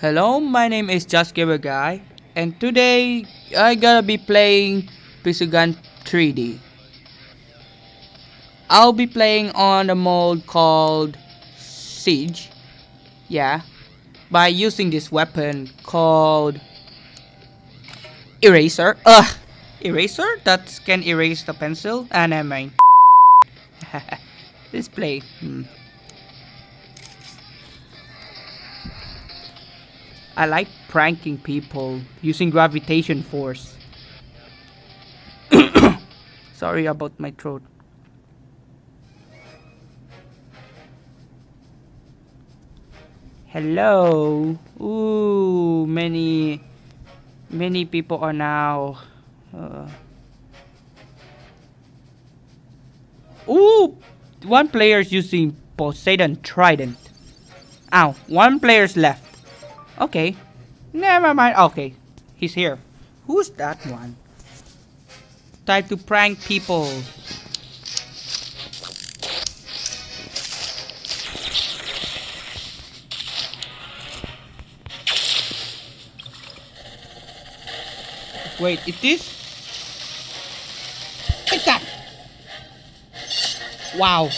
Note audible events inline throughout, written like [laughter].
Hello, my name is Just Gamer Guy, and today I gotta be playing Pixel 3D. I'll be playing on a mode called Siege, yeah, by using this weapon called Eraser. Ugh, eraser that can erase the pencil, and I mean, display. Hmm. I like pranking people using gravitation force. [coughs] Sorry about my throat. Hello. Ooh, many, many people are now. Uh, ooh, one player is using Poseidon Trident. Ow, one player's left. Okay. Never mind. Okay. He's here. Who's that one? Time to prank people. Wait, it is? Take that! Wow.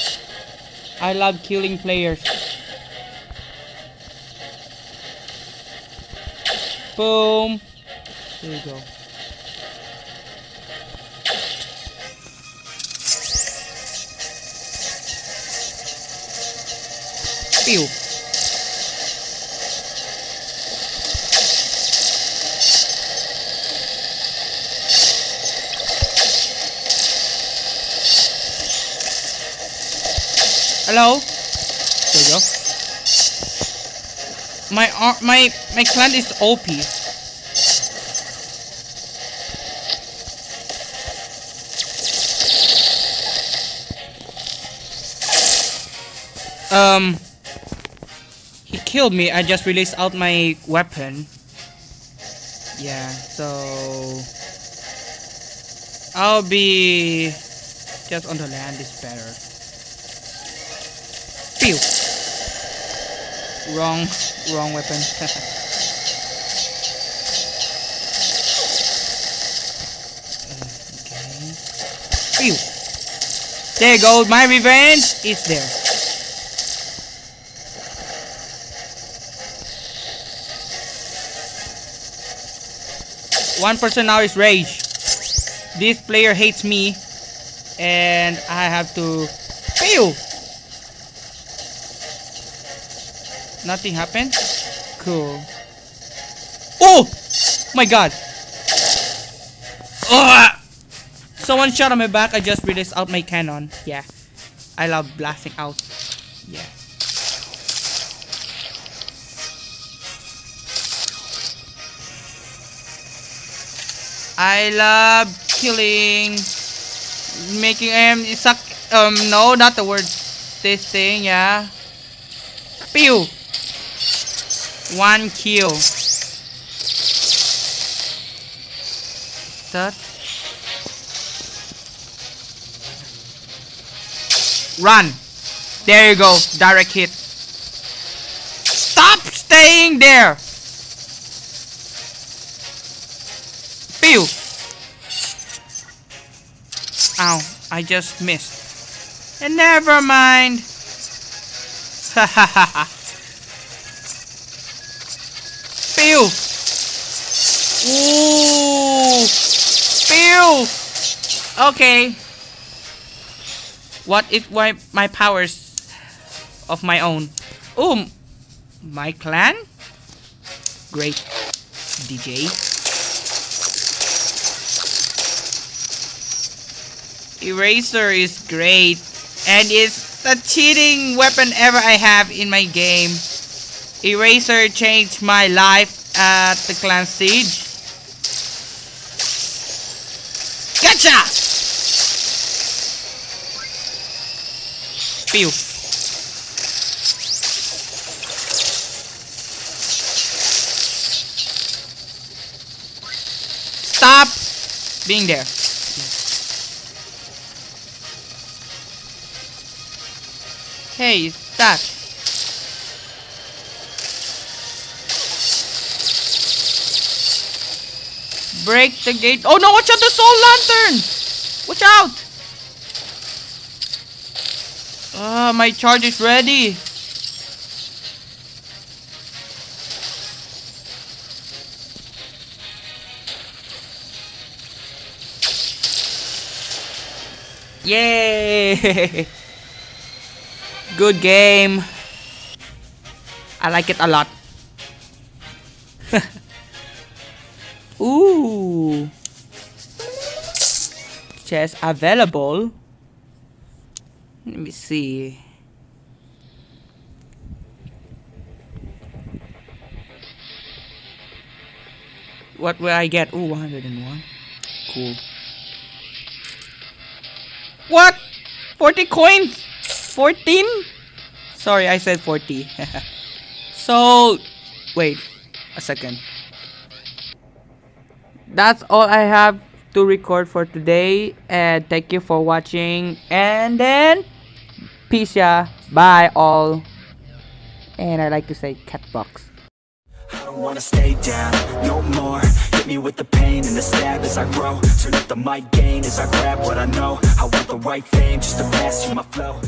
I love killing players. Boom. There you go. Pew. Hello? There you My my my clan is OP. Um, he killed me. I just released out my weapon. Yeah, so I'll be just on the land is better. Pew. Wrong, wrong weapon. okay. [laughs] Phew. There you go. My revenge is there. One person now is rage. This player hates me, and I have to. Phew. Nothing happened? Cool. Oh! My god! Oh! Someone shot on my back. I just released out my cannon. Yeah. I love blasting out. Yeah. I love killing, making um suck um no not the word this thing yeah. Pew. One kill. That. Run. There you go. Direct hit. Stop staying there. Pew. Ow. I just missed. And never mind. [laughs] Ha ha ha ha. Pew! Ooh! Pew! Okay. What if my, my powers of my own? Oh, my clan? Great. DJ. Eraser is great and it's the cheating weapon ever I have in my game. Eraser changed my life at the clan siege. Gotcha! Pew. Stop being there. Hey, that. Break the gate. Oh no, watch out the soul lantern! Watch out! Ah, my charge is ready. Yay! [laughs] Good game. I like it a lot. [laughs] Ooh. Chest available. Let me see. What will I get? Ooh, 101. Cool. What? 40 coins? 14? Sorry, I said 40. [laughs] so, wait a second. That's all I have to record for today. And thank you for watching. And then, peace ya. Bye all. And I like to say catbox. I don't wanna stay down, no more Hit me with the pain and the stab as I grow Turn up the mic gain as I grab what I know I want the right fame just to pass you my flow